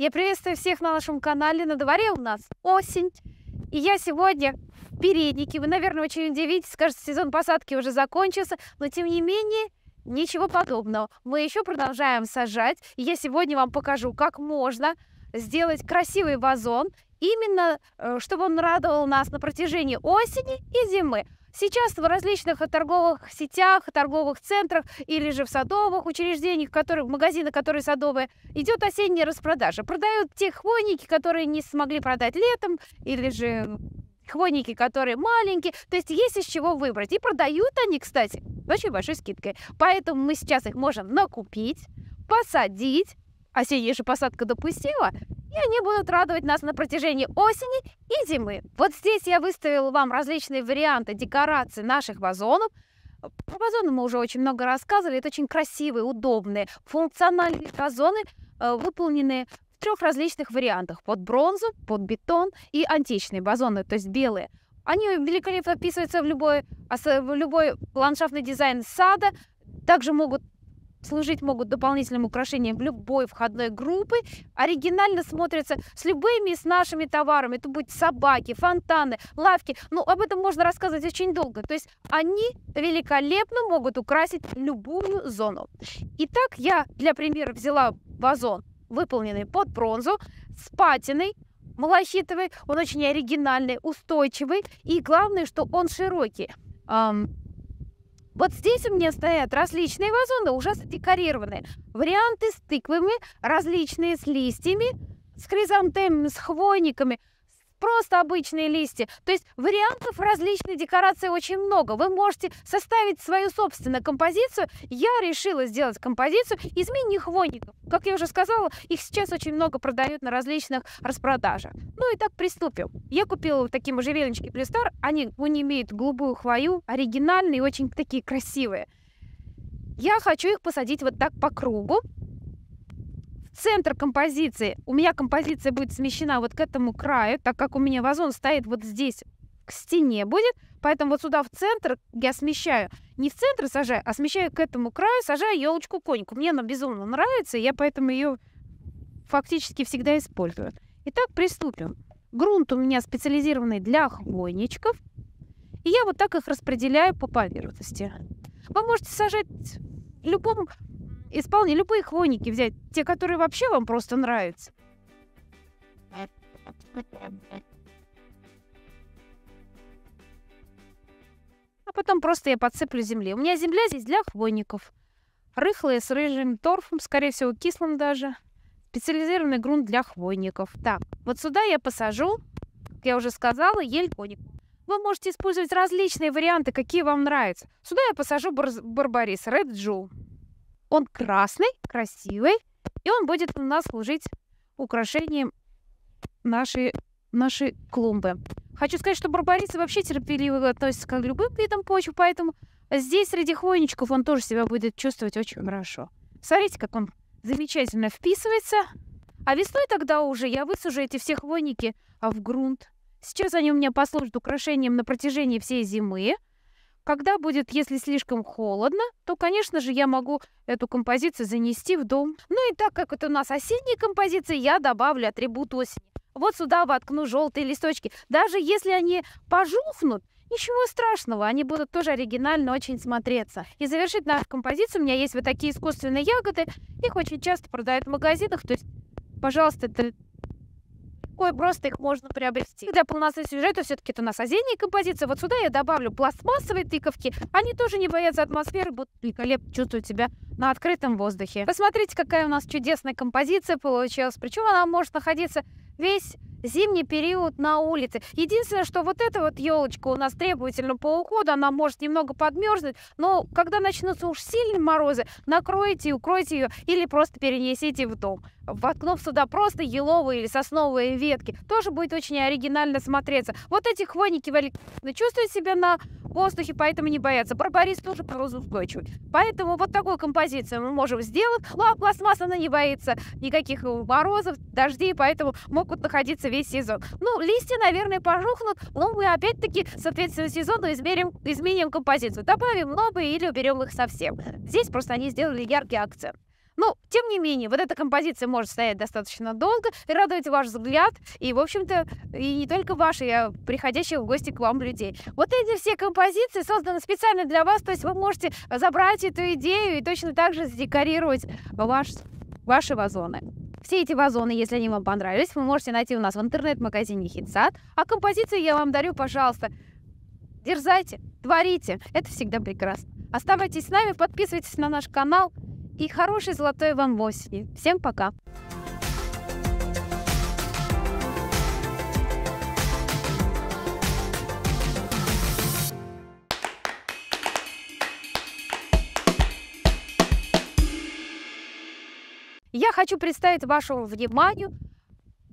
Я приветствую всех на нашем канале. На дворе у нас осень. И я сегодня в переднике. Вы, наверное, очень удивитесь. Скажете, сезон посадки уже закончился. Но, тем не менее, ничего подобного. Мы еще продолжаем сажать. И я сегодня вам покажу, как можно сделать красивый вазон. Именно, э, чтобы он радовал нас на протяжении осени и зимы. Сейчас в различных торговых сетях, торговых центрах или же в садовых учреждениях, которые, магазины, которые садовые, идет осенняя распродажа. Продают те хвойники, которые не смогли продать летом, или же хвойники, которые маленькие. То есть есть из чего выбрать. И продают они, кстати, очень большой скидкой. Поэтому мы сейчас их можем накупить, посадить. Осенняя же посадка допустила и они будут радовать нас на протяжении осени и зимы. Вот здесь я выставила вам различные варианты декорации наших вазонов. Про вазоны мы уже очень много рассказывали. Это очень красивые, удобные, функциональные вазоны, э, выполненные в трех различных вариантах. Под бронзу, под бетон и античные вазоны, то есть белые. Они великолепно вписываются в любой, в любой ландшафтный дизайн сада. Также могут служить могут дополнительным украшением любой входной группы, оригинально смотрятся с любыми с нашими товарами, это будут собаки, фонтаны, лавки, ну об этом можно рассказывать очень долго, то есть они великолепно могут украсить любую зону. Итак, я для примера взяла вазон, выполненный под бронзу, с патиной, малахитовый, он очень оригинальный, устойчивый. И главное, что он широкий. Вот здесь у меня стоят различные вазоны, уже декорированные. Варианты с тыквами, различные с листьями, с хризантемами, с хвойниками, просто обычные листья. То есть вариантов различной декорации очень много. Вы можете составить свою собственную композицию. Я решила сделать композицию из мини-хвойников. Как я уже сказала, их сейчас очень много продают на различных распродажах. Ну и так приступим. Я купила вот такие можжевельнички Плестар. Они, они имеют голубую хвою, оригинальные и очень такие красивые. Я хочу их посадить вот так по кругу центр композиции, у меня композиция будет смещена вот к этому краю, так как у меня вазон стоит вот здесь, к стене будет, поэтому вот сюда в центр я смещаю, не в центр сажаю, а смещаю к этому краю, сажаю елочку коньку. Мне она безумно нравится, я поэтому ее фактически всегда использую. Итак, приступим. Грунт у меня специализированный для хвойничков, и я вот так их распределяю по поверхности. Вы можете сажать любом Исполни любые хвойники взять, те, которые вообще вам просто нравятся. А потом просто я подсыплю земли. У меня земля здесь для хвойников. Рыхлая, с рыжим торфом, скорее всего, кислым даже. Специализированный грунт для хвойников. Так, вот сюда я посажу, как я уже сказала, ель. Вы можете использовать различные варианты, какие вам нравятся. Сюда я посажу бар барбарис, Red Jew. Он красный, красивый, и он будет у нас служить украшением нашей, нашей клумбы. Хочу сказать, что барбарисы вообще терпеливо относятся к любым видам почвы, поэтому здесь среди хвойничков он тоже себя будет чувствовать очень хорошо. Смотрите, как он замечательно вписывается. А весной тогда уже я высажу эти все хвойники в грунт. Сейчас они у меня послужат украшением на протяжении всей зимы. Когда будет, если слишком холодно, то, конечно же, я могу эту композицию занести в дом. Ну и так как это у нас осенняя композиция, я добавлю атрибут осени. Вот сюда воткну желтые листочки. Даже если они пожухнут, Ничего страшного, они будут тоже оригинально очень смотреться. И завершить нашу композицию у меня есть вот такие искусственные ягоды. Их очень часто продают в магазинах. То есть, пожалуйста, это легко просто их можно приобрести. Для полноты сюжета все-таки это у нас осенняя композиция. Вот сюда я добавлю пластмассовые тыковки. Они тоже не боятся атмосферы, будут великолепно чувствовать себя на открытом воздухе. Посмотрите, какая у нас чудесная композиция получилась. Причем она может находиться весь зимний период на улице. Единственное, что вот эта вот елочка у нас требовательна по уходу, она может немного подмерзнуть, но когда начнутся уж сильные морозы, накройте укройте ее или просто перенесите в дом. Воткнув сюда просто еловые или сосновые ветки, тоже будет очень оригинально смотреться. Вот эти хвойники чувствуют себя на воздухе, поэтому не боятся. Барбарис тоже морозоустойчивый. Поэтому вот такую композицию мы можем сделать. Ну, а пластмасса, она не боится никаких морозов, дождей, поэтому могут находиться весь сезон. Ну, листья, наверное, пожухнут, но мы опять-таки, соответственно, сезону измерим, изменим композицию. Добавим новые или уберем их совсем. Здесь просто они сделали яркий акцент. Но, тем не менее, вот эта композиция может стоять достаточно долго и радовать ваш взгляд, и, в общем-то, и не только ваши, а приходящих в гости к вам людей. Вот эти все композиции созданы специально для вас, то есть вы можете забрать эту идею и точно так же задекорировать ваш, ваши вазоны. Все эти вазоны, если они вам понравились, вы можете найти у нас в интернет-магазине Хитсад. А композиции я вам дарю, пожалуйста. Дерзайте, творите. Это всегда прекрасно. Оставайтесь с нами, подписывайтесь на наш канал. И хорошей золотой вам осени. Всем пока! Я хочу представить вашему вниманию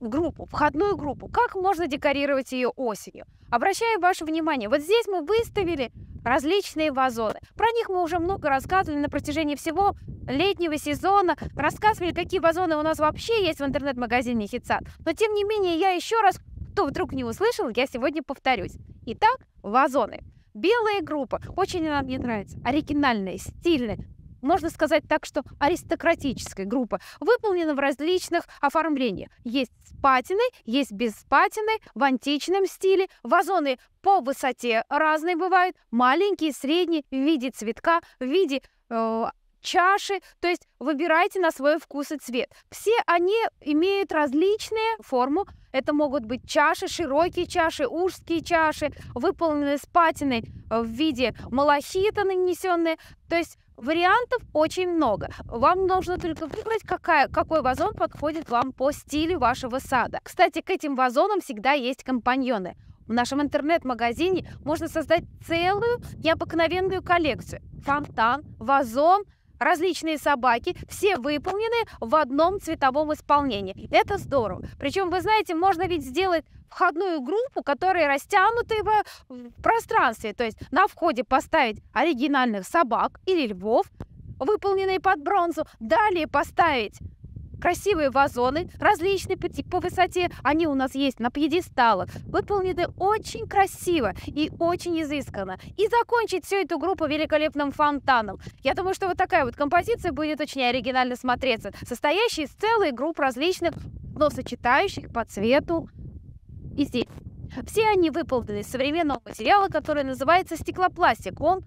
группу, входную группу. Как можно декорировать ее осенью? Обращаю ваше внимание, вот здесь мы выставили различные вазоны. Про них мы уже много рассказывали на протяжении всего летнего сезона. Рассказывали, какие вазоны у нас вообще есть в интернет-магазине Хитсад. Но тем не менее, я еще раз, кто вдруг не услышал, я сегодня повторюсь. Итак, вазоны. Белая группа. Очень она мне нравится. Оригинальная, стильная можно сказать так, что аристократическая группа, выполнена в различных оформлениях. Есть с патиной, есть без патины, в античном стиле. Вазоны по высоте разные бывают, маленькие, средние, в виде цветка, в виде э, чаши, то есть выбирайте на свой вкус и цвет. Все они имеют различные форму. Это могут быть чаши, широкие чаши, узкие чаши, выполненные с патиной в виде малахита нанесенные. То есть Вариантов очень много. Вам нужно только выбрать, какая, какой вазон подходит вам по стилю вашего сада. Кстати, к этим вазонам всегда есть компаньоны. В нашем интернет-магазине можно создать целую необыкновенную коллекцию. Фонтан, вазон – различные собаки, все выполнены в одном цветовом исполнении. Это здорово. Причем, вы знаете, можно ведь сделать входную группу, которая растянуты в пространстве. То есть на входе поставить оригинальных собак или львов, выполненные под бронзу. Далее поставить красивые вазоны, различные по, по высоте, они у нас есть на пьедесталах, выполнены очень красиво и очень изысканно. И закончить всю эту группу великолепным фонтаном. Я думаю, что вот такая вот композиция будет очень оригинально смотреться, состоящая из целой групп различных, но сочетающих по цвету изделий. Все они выполнены из современного материала, который называется стеклопластик. Он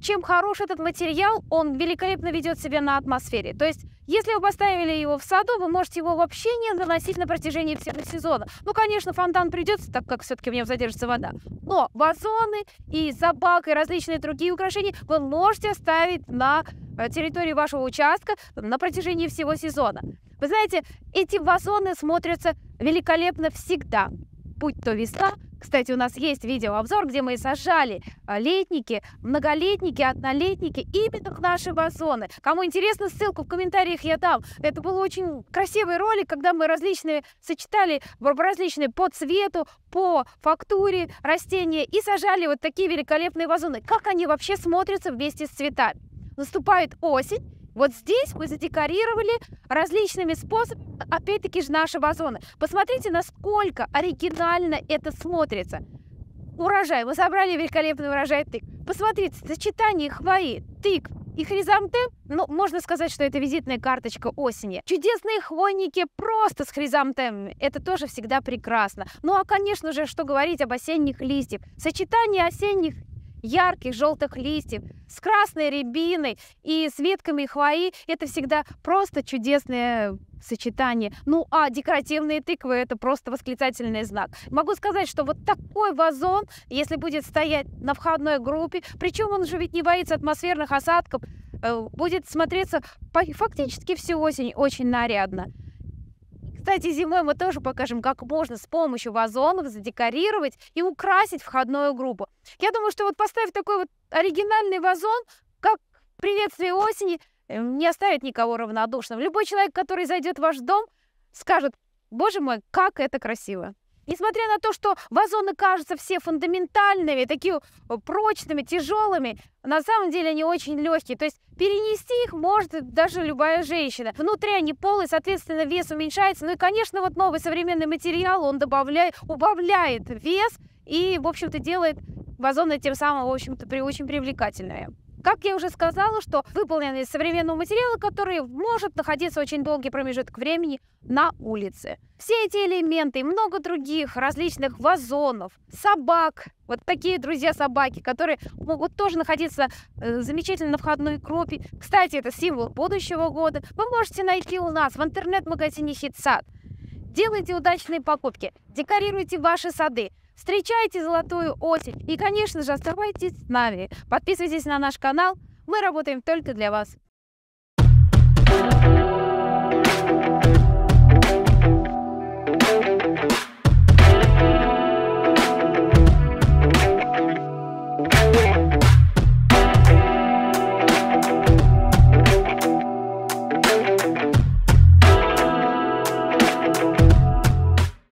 чем хорош этот материал, он великолепно ведет себя на атмосфере. То есть, если вы поставили его в саду, вы можете его вообще не заносить на протяжении всего сезона. Ну, конечно, фонтан придется, так как все-таки в нем задержится вода. Но вазоны и собак и различные другие украшения вы можете оставить на э, территории вашего участка на протяжении всего сезона. Вы знаете, эти вазоны смотрятся великолепно всегда. Будь то весна, кстати, у нас есть видеообзор, где мы сажали а, летники, многолетники, однолетники именно в наши вазоны. Кому интересно, ссылку в комментариях я дам. Это был очень красивый ролик, когда мы различные сочетали различные по цвету, по фактуре растения и сажали вот такие великолепные вазоны. Как они вообще смотрятся вместе с цветами? Наступает осень, вот здесь мы задекорировали различными способами, опять-таки же, наши вазоны. Посмотрите, насколько оригинально это смотрится. Урожай. Мы собрали великолепный урожай тык. Посмотрите, сочетание хвои, тык и хризантем, ну, можно сказать, что это визитная карточка осени. Чудесные хвойники просто с хризантемами. Это тоже всегда прекрасно. Ну, а, конечно же, что говорить об осенних листьях. Сочетание осенних ярких желтых листьев с красной рябиной и с ветками хвои. Это всегда просто чудесное сочетание. Ну, а декоративные тыквы – это просто восклицательный знак. Могу сказать, что вот такой вазон, если будет стоять на входной группе, причем он же ведь не боится атмосферных осадков, э, будет смотреться фактически всю осень очень нарядно. Кстати, зимой мы тоже покажем, как можно с помощью вазонов задекорировать и украсить входную группу. Я думаю, что вот поставив такой вот оригинальный вазон, как приветствие осени, э, не оставит никого равнодушным. Любой человек, который зайдет в ваш дом, скажет, боже мой, как это красиво. Несмотря на то, что вазоны кажутся все фундаментальными, такими э, прочными, тяжелыми, на самом деле они очень легкие. То есть перенести их может даже любая женщина. Внутри они полые, соответственно, вес уменьшается. Ну и, конечно, вот новый современный материал, он добавляет, убавляет вес и, в общем-то, делает вазоны тем самым, в общем-то, при, очень привлекательными. Как я уже сказала, что выполнены из современного материала, который может находиться очень долгий промежуток времени на улице. Все эти элементы и много других различных вазонов, собак, вот такие друзья-собаки, которые могут тоже находиться э, замечательно на входной группе. Кстати, это символ будущего года. Вы можете найти у нас в интернет-магазине Хитсад. Делайте удачные покупки, декорируйте ваши сады, встречайте золотую осень и, конечно же, оставайтесь с нами. Подписывайтесь на наш канал, мы работаем только для вас.